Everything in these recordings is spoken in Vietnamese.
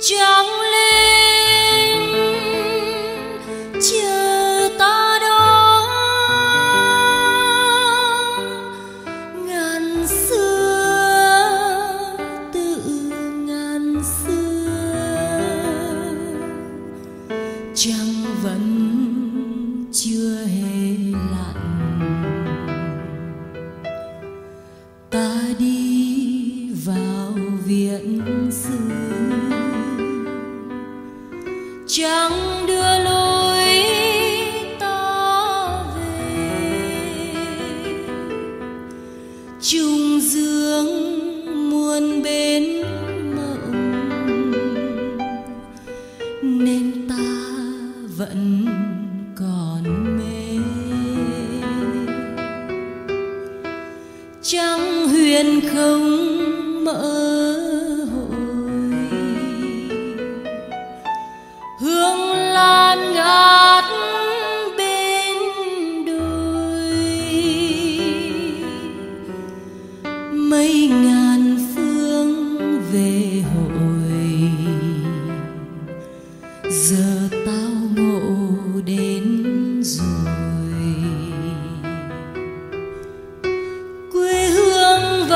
chẳng lên chờ ta đó ngàn xưa tự ngàn xưa. Vẫn ta đi vào viện xưa chẳng trăng huyền không mơ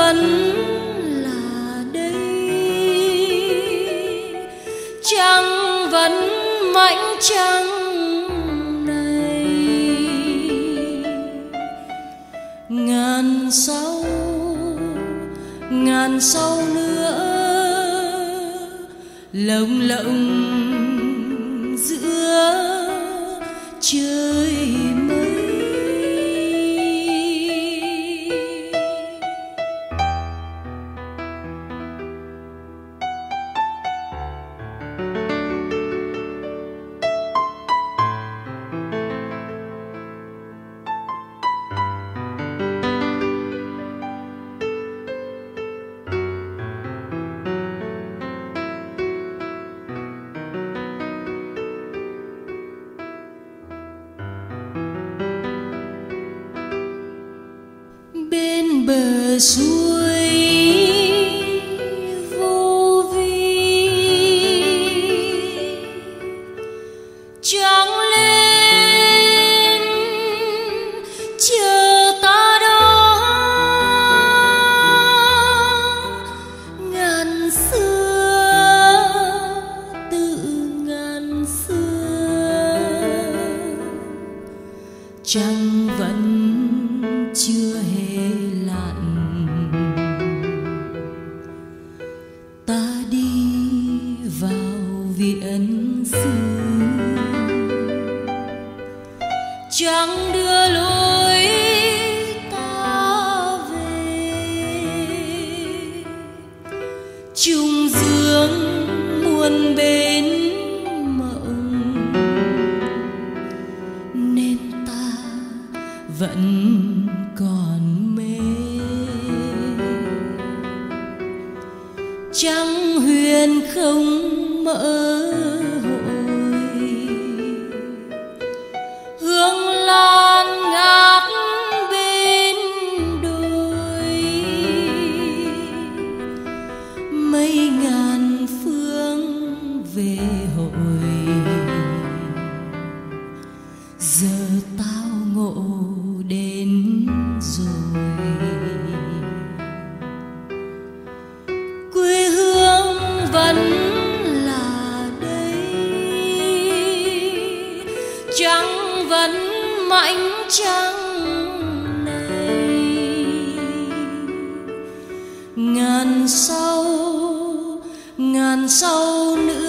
vẫn là đây. Trăng vẫn mãnh trăng này. Ngàn sau ngàn sau nữa lồng lộng giữa trời bờ suối vô vi. Trắng lên, chờ ta đó. Ngàn xưa tự ngàn xưa. Trăng vẫn ta đi vào viện xưa chẳng đưa lối ta về. Trùng dương muôn bên mộng. Nên ta vẫn trăng huyền không mơ hội hương lan ngát bên đồi. Mấy ngàn phương về hội giờ tao ngộ vẫn mãnh trăng này. Ngàn sau ngàn sau nữa